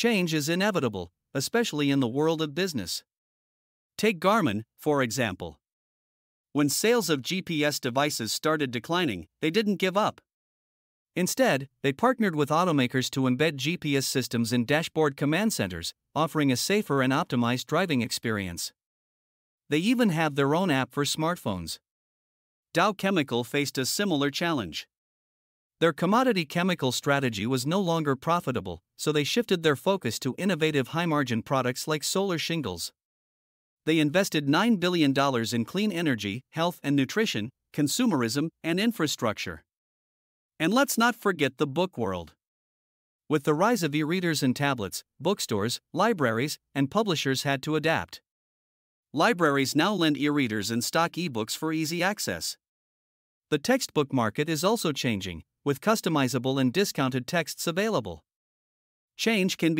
Change is inevitable, especially in the world of business. Take Garmin, for example. When sales of GPS devices started declining, they didn't give up. Instead, they partnered with automakers to embed GPS systems in dashboard command centers, offering a safer and optimized driving experience. They even have their own app for smartphones. Dow Chemical faced a similar challenge. Their commodity chemical strategy was no longer profitable, so they shifted their focus to innovative high margin products like solar shingles. They invested $9 billion in clean energy, health and nutrition, consumerism, and infrastructure. And let's not forget the book world. With the rise of e readers and tablets, bookstores, libraries, and publishers had to adapt. Libraries now lend e readers and stock ebooks for easy access. The textbook market is also changing, with customizable and discounted texts available. Change can be